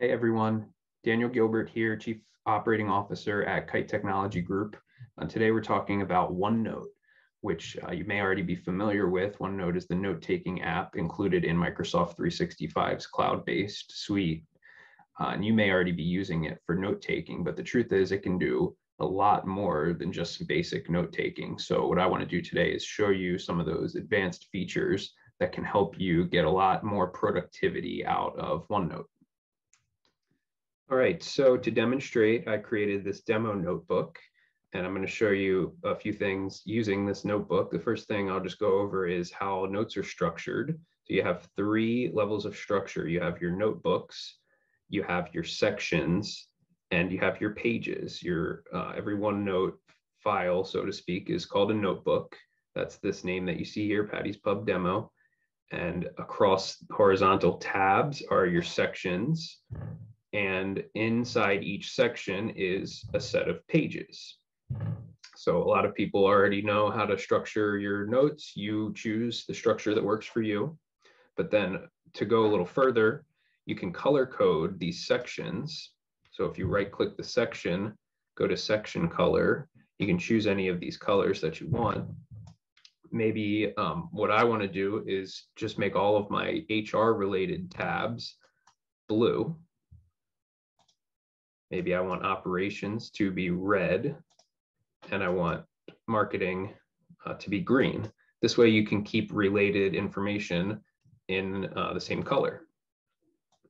Hey everyone, Daniel Gilbert here, Chief Operating Officer at Kite Technology Group. Uh, today we're talking about OneNote, which uh, you may already be familiar with. OneNote is the note-taking app included in Microsoft 365's cloud-based suite. Uh, and you may already be using it for note-taking, but the truth is it can do a lot more than just basic note-taking. So what I wanna do today is show you some of those advanced features that can help you get a lot more productivity out of OneNote. All right, so to demonstrate, I created this demo notebook and I'm going to show you a few things using this notebook. The first thing I'll just go over is how notes are structured. So you have three levels of structure. You have your notebooks, you have your sections, and you have your pages. Your uh, every OneNote file, so to speak, is called a notebook. That's this name that you see here, Patty's Pub Demo. And across horizontal tabs are your sections and inside each section is a set of pages. So a lot of people already know how to structure your notes. You choose the structure that works for you. But then to go a little further, you can color code these sections. So if you right click the section, go to section color, you can choose any of these colors that you want. Maybe um, what I want to do is just make all of my HR related tabs blue Maybe I want operations to be red and I want marketing uh, to be green. This way you can keep related information in uh, the same color.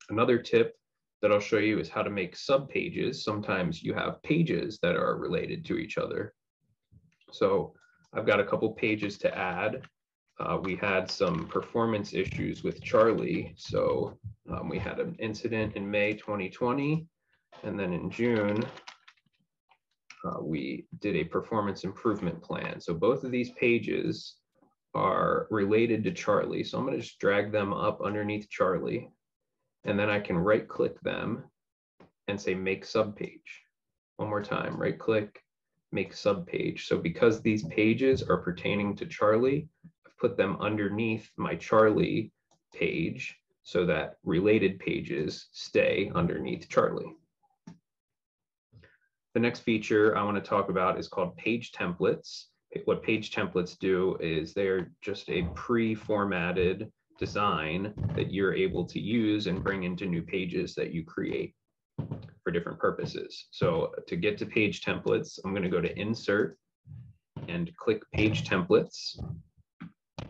Another tip that I'll show you is how to make subpages. Sometimes you have pages that are related to each other. So I've got a couple pages to add. Uh, we had some performance issues with Charlie. So um, we had an incident in May 2020 and then in June, uh, we did a performance improvement plan. So both of these pages are related to Charlie. So I'm going to just drag them up underneath Charlie. And then I can right click them and say make subpage. One more time, right click, make subpage. So because these pages are pertaining to Charlie, I've put them underneath my Charlie page so that related pages stay underneath Charlie. The next feature I want to talk about is called page templates. What page templates do is they're just a pre-formatted design that you're able to use and bring into new pages that you create for different purposes. So to get to page templates, I'm going to go to insert and click page templates.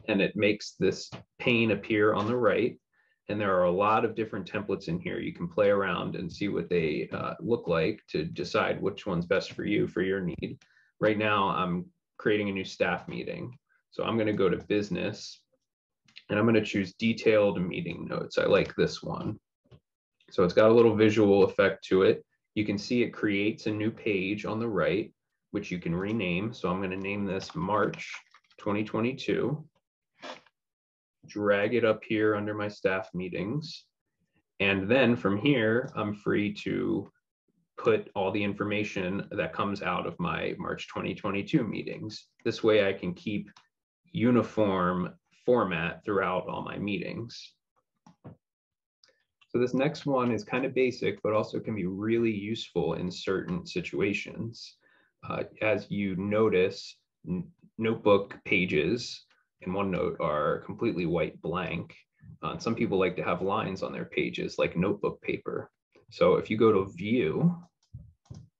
And it makes this pane appear on the right. And there are a lot of different templates in here. You can play around and see what they uh, look like to decide which one's best for you, for your need. Right now, I'm creating a new staff meeting. So I'm gonna go to business and I'm gonna choose detailed meeting notes. I like this one. So it's got a little visual effect to it. You can see it creates a new page on the right, which you can rename. So I'm gonna name this March 2022 drag it up here under my staff meetings. And then from here, I'm free to put all the information that comes out of my March 2022 meetings. This way I can keep uniform format throughout all my meetings. So this next one is kind of basic, but also can be really useful in certain situations. Uh, as you notice, notebook pages in OneNote are completely white blank. Uh, some people like to have lines on their pages like notebook paper. So if you go to view,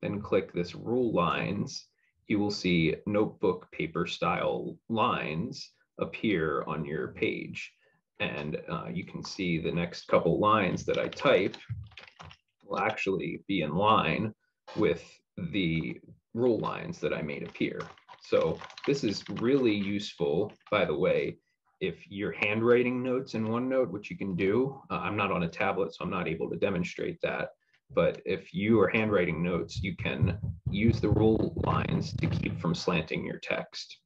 then click this rule lines, you will see notebook paper style lines appear on your page. And uh, you can see the next couple lines that I type will actually be in line with the rule lines that I made appear. So this is really useful, by the way, if you're handwriting notes in OneNote, which you can do. Uh, I'm not on a tablet, so I'm not able to demonstrate that. But if you are handwriting notes, you can use the rule lines to keep from slanting your text.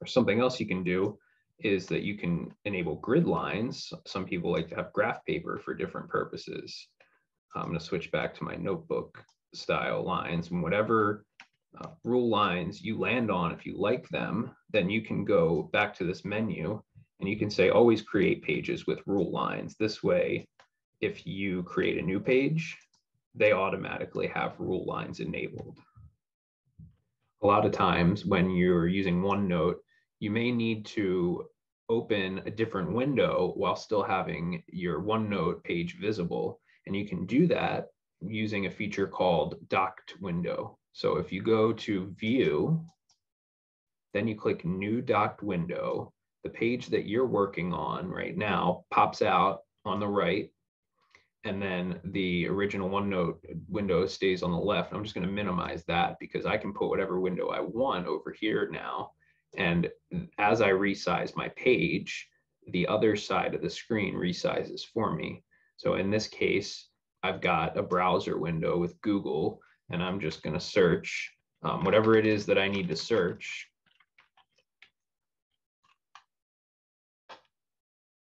Or something else you can do is that you can enable grid lines. Some people like to have graph paper for different purposes. I'm going to switch back to my notebook style lines and whatever uh, rule lines you land on, if you like them, then you can go back to this menu and you can say always create pages with rule lines. This way, if you create a new page, they automatically have rule lines enabled. A lot of times when you're using OneNote, you may need to open a different window while still having your OneNote page visible. And you can do that using a feature called docked window. So if you go to view, then you click new docked window, the page that you're working on right now pops out on the right and then the original OneNote window stays on the left. I'm just going to minimize that because I can put whatever window I want over here now. And as I resize my page, the other side of the screen resizes for me. So in this case, I've got a browser window with Google, and I'm just going to search um, whatever it is that I need to search.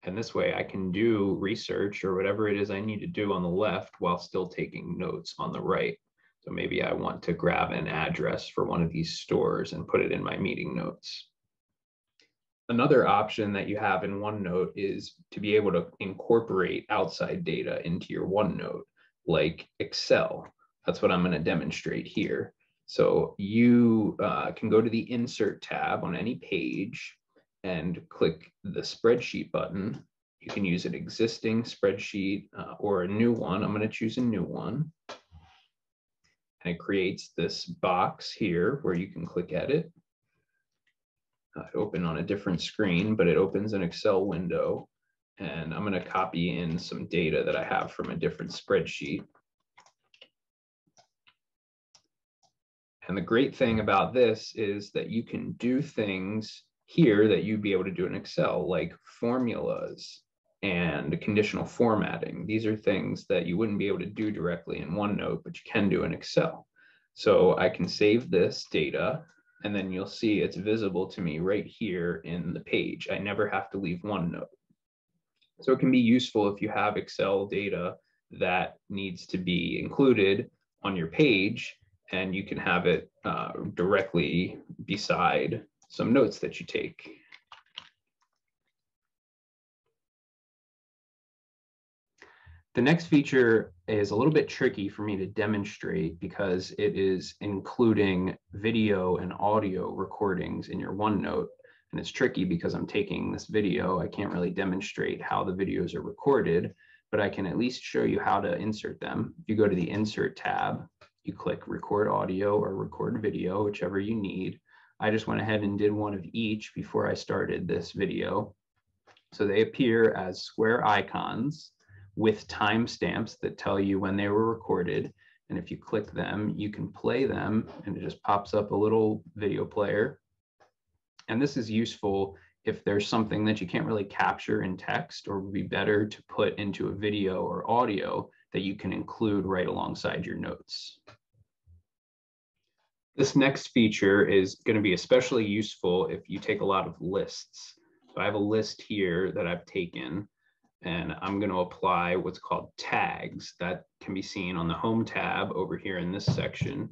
And this way I can do research or whatever it is I need to do on the left while still taking notes on the right. So maybe I want to grab an address for one of these stores and put it in my meeting notes. Another option that you have in OneNote is to be able to incorporate outside data into your OneNote, like Excel. That's what I'm going to demonstrate here. So you uh, can go to the Insert tab on any page and click the spreadsheet button. You can use an existing spreadsheet uh, or a new one. I'm going to choose a new one. And it creates this box here where you can click edit. Uh, open on a different screen, but it opens an Excel window. And I'm going to copy in some data that I have from a different spreadsheet. And the great thing about this is that you can do things here that you'd be able to do in Excel, like formulas and conditional formatting. These are things that you wouldn't be able to do directly in OneNote, but you can do in Excel. So I can save this data and then you'll see it's visible to me right here in the page. I never have to leave OneNote. So it can be useful if you have Excel data that needs to be included on your page and you can have it uh, directly beside some notes that you take. The next feature is a little bit tricky for me to demonstrate because it is including video and audio recordings in your OneNote. And it's tricky because I'm taking this video. I can't really demonstrate how the videos are recorded, but I can at least show you how to insert them. If you go to the Insert tab, you click Record Audio or Record Video, whichever you need. I just went ahead and did one of each before I started this video. So they appear as square icons with timestamps that tell you when they were recorded. And if you click them, you can play them and it just pops up a little video player. And this is useful if there's something that you can't really capture in text or would be better to put into a video or audio that you can include right alongside your notes. This next feature is going to be especially useful if you take a lot of lists. So I have a list here that I've taken and I'm going to apply what's called tags that can be seen on the home tab over here in this section.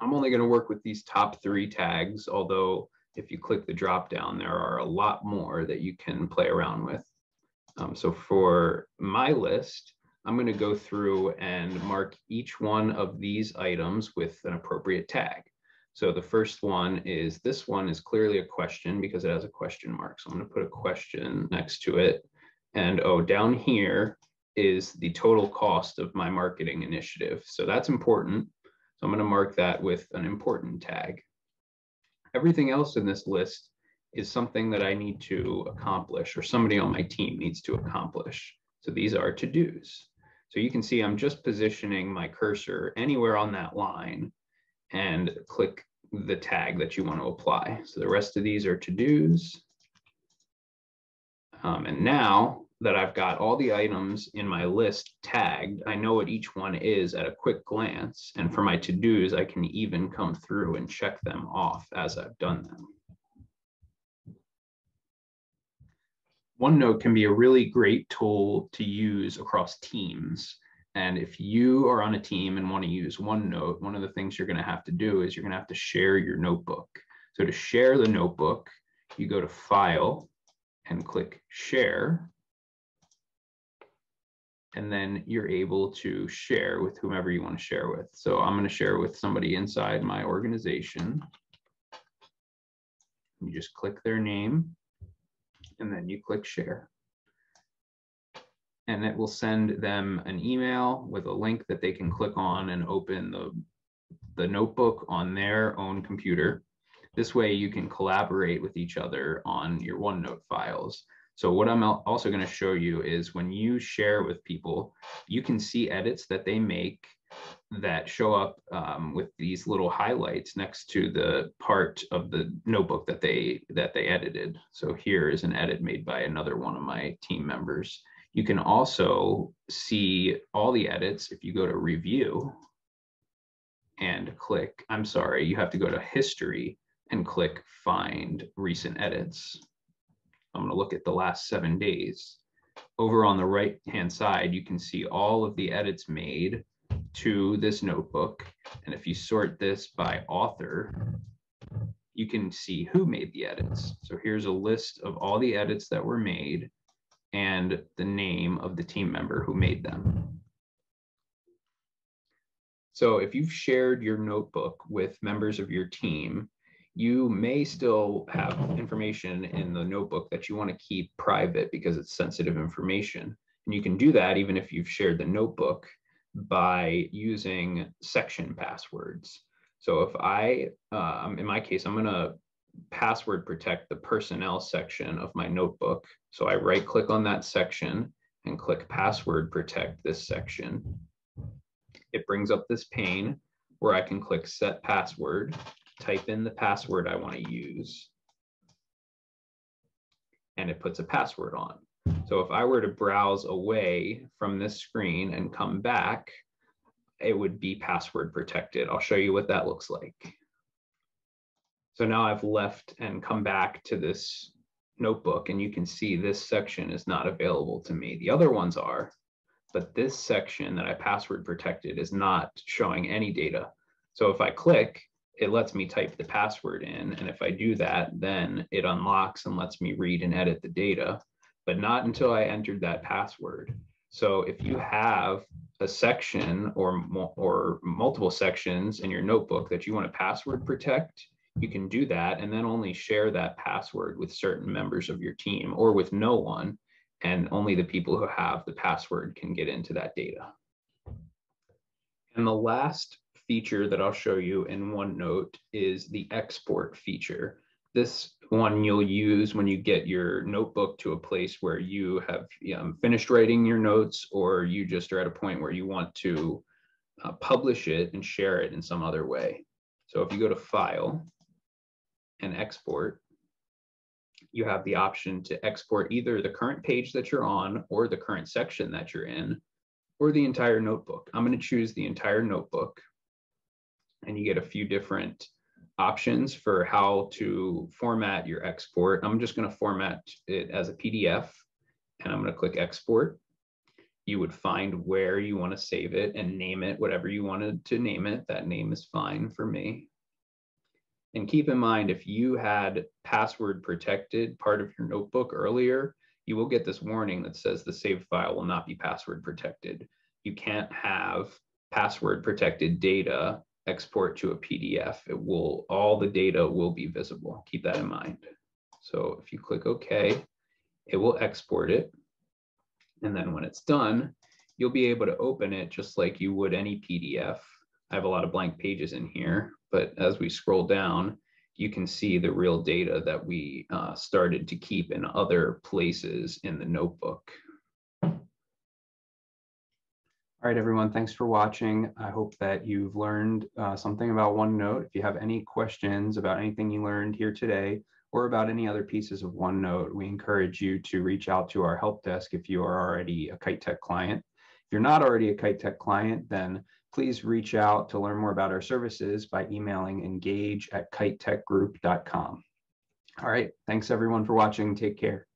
I'm only going to work with these top three tags, although if you click the drop down, there are a lot more that you can play around with. Um, so for my list, I'm going to go through and mark each one of these items with an appropriate tag. So the first one is this one is clearly a question because it has a question mark. So I'm going to put a question next to it. And oh, down here is the total cost of my marketing initiative. So that's important. So I'm going to mark that with an important tag. Everything else in this list is something that I need to accomplish or somebody on my team needs to accomplish. So these are to-dos. So you can see I'm just positioning my cursor anywhere on that line and click the tag that you want to apply. So the rest of these are to-dos. Um, and now that I've got all the items in my list tagged, I know what each one is at a quick glance. And for my to-dos, I can even come through and check them off as I've done them. OneNote can be a really great tool to use across teams. And if you are on a team and want to use OneNote, one of the things you're going to have to do is you're going to have to share your notebook. So to share the notebook, you go to File and click Share. And then you're able to share with whomever you want to share with. So I'm going to share with somebody inside my organization. You just click their name and then you click share. And it will send them an email with a link that they can click on and open the, the notebook on their own computer. This way you can collaborate with each other on your OneNote files. So what I'm also going to show you is when you share with people, you can see edits that they make that show up um, with these little highlights next to the part of the notebook that they that they edited. So here is an edit made by another one of my team members. You can also see all the edits if you go to review and click, I'm sorry, you have to go to history and click find recent edits. I'm going to look at the last seven days. Over on the right hand side, you can see all of the edits made to this notebook. And if you sort this by author, you can see who made the edits. So here's a list of all the edits that were made and the name of the team member who made them. So if you've shared your notebook with members of your team, you may still have information in the notebook that you want to keep private because it's sensitive information. And you can do that even if you've shared the notebook by using section passwords. So if I, um, in my case, I'm going to password protect the personnel section of my notebook. So I right click on that section and click password protect this section. It brings up this pane where I can click set password type in the password I want to use, and it puts a password on. So if I were to browse away from this screen and come back, it would be password protected. I'll show you what that looks like. So now I've left and come back to this notebook and you can see this section is not available to me. The other ones are, but this section that I password protected is not showing any data. So if I click, it lets me type the password in. And if I do that, then it unlocks and lets me read and edit the data, but not until I entered that password. So if you have a section or, or multiple sections in your notebook that you want to password protect, you can do that and then only share that password with certain members of your team or with no one. And only the people who have the password can get into that data. And the last feature that I'll show you in OneNote is the export feature. This one you'll use when you get your notebook to a place where you have finished writing your notes or you just are at a point where you want to uh, publish it and share it in some other way. So if you go to File and Export, you have the option to export either the current page that you're on or the current section that you're in or the entire notebook. I'm going to choose the entire notebook and you get a few different options for how to format your export. I'm just going to format it as a PDF and I'm going to click export. You would find where you want to save it and name it whatever you wanted to name it. That name is fine for me. And keep in mind, if you had password protected part of your notebook earlier, you will get this warning that says the saved file will not be password protected. You can't have password protected data export to a PDF, it will, all the data will be visible. Keep that in mind. So if you click OK, it will export it. And then when it's done, you'll be able to open it just like you would any PDF. I have a lot of blank pages in here, but as we scroll down, you can see the real data that we uh, started to keep in other places in the notebook. All right, everyone, thanks for watching. I hope that you've learned uh, something about OneNote. If you have any questions about anything you learned here today or about any other pieces of OneNote, we encourage you to reach out to our help desk if you are already a Kite Tech client. If you're not already a Kite Tech client, then please reach out to learn more about our services by emailing engage at kitetechgroup.com. All right, thanks everyone for watching. Take care.